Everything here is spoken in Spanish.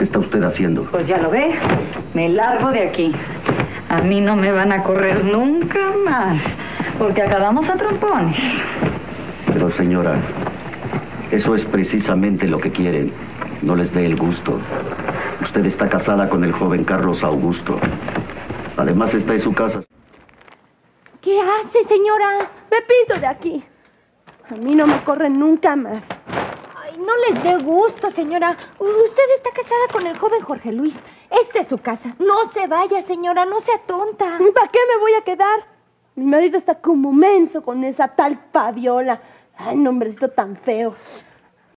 ¿Qué está usted haciendo? Pues ya lo ve, me largo de aquí. A mí no me van a correr nunca más, porque acabamos a trompones. Pero señora, eso es precisamente lo que quieren. No les dé el gusto. Usted está casada con el joven Carlos Augusto. Además está en su casa. ¿Qué hace, señora? Me pinto de aquí. A mí no me corren nunca más. No les dé gusto, señora. Usted está casada con el joven Jorge Luis. Esta es su casa. No se vaya, señora, no sea tonta. ¿Y para qué me voy a quedar? Mi marido está como menso con esa tal Fabiola. Ay, nombrecito tan feo.